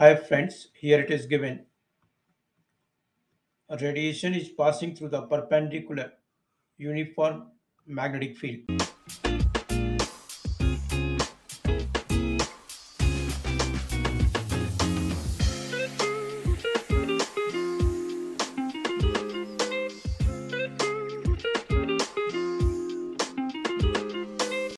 Hi friends, here it is given. A radiation is passing through the perpendicular uniform magnetic field.